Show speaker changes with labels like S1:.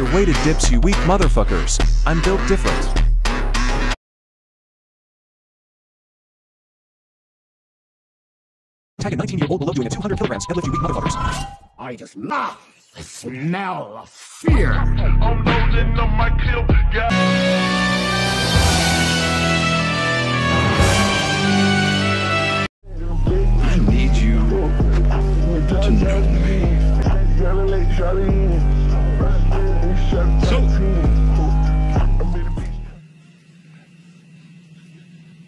S1: Your weighted dips, you weak motherfuckers. I'm built different. Tag a 19 year old below doing a 200 kilograms deadlift, you weak motherfuckers.
S2: I just love the smell of fear.
S3: I'm loading up my clip. Yeah.
S4: I need you to know me.